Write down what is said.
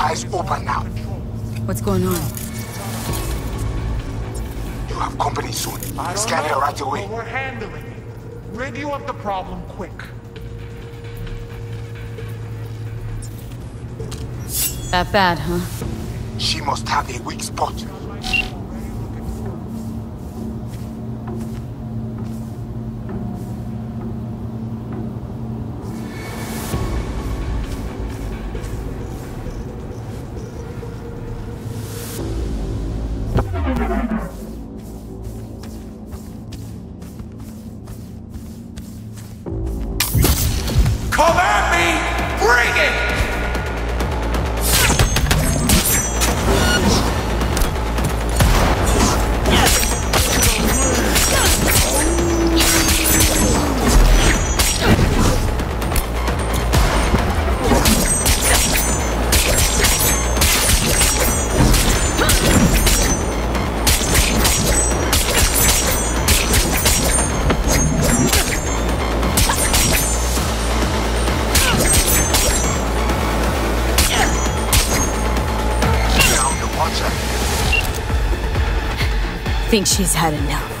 Eyes open now. What's going on? You have company soon. I don't Scan it right away. but we're handling it. Radio up the problem quick. That bad, huh? She must have a weak spot. Come Think she's had enough.